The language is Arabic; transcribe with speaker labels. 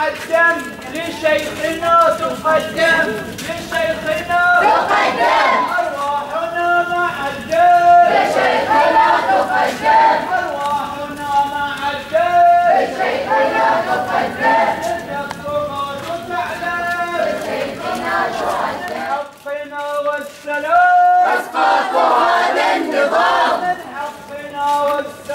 Speaker 1: تقدم لشيخنا تقدم لشيخنا. تقدم أرواحنا مع الدين لشيخنا تقدم أرواحنا مع الدين لشيخنا تقدم حقنا والسلام أسقطوا هذا النظام من حقنا والسلام.